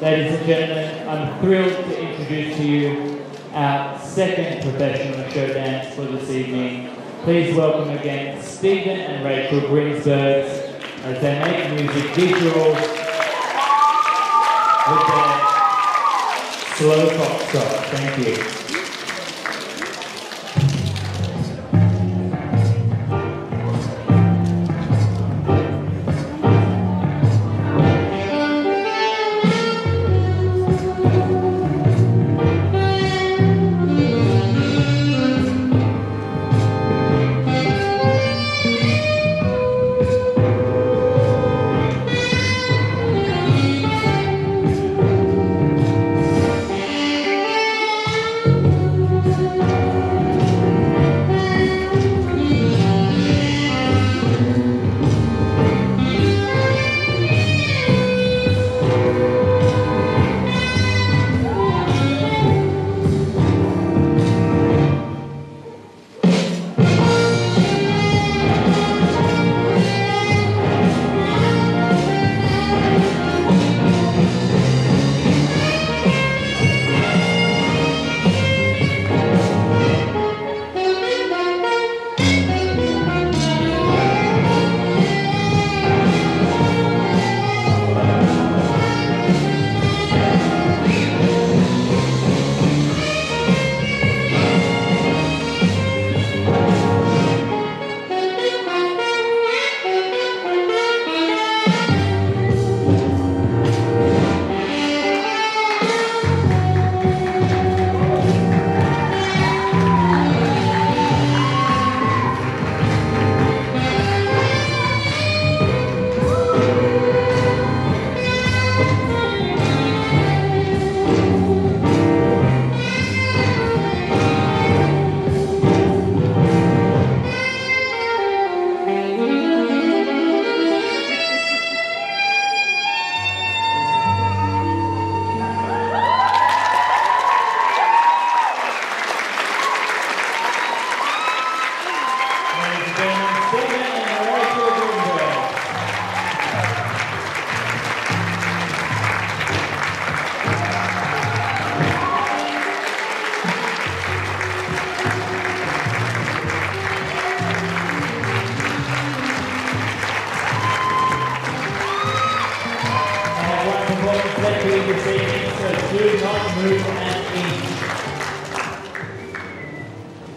Ladies and gentlemen, I'm thrilled to introduce to you our second professional show dance for this evening. Please welcome again Stephen and Rachel Greensberg as they make music visual with their slow foxtrot. Thank you.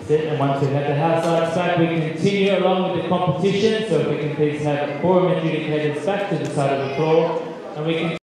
Sit and once we have the house lights back, we continue along with the competition. So if we can please have four adjudicators back to the side of the floor, and we can.